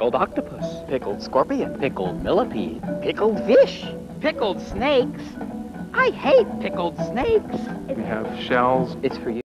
Pickled octopus. Pickled scorpion. Pickled millipede. Pickled fish. Pickled snakes. I hate pickled snakes. We have shells. It's for you.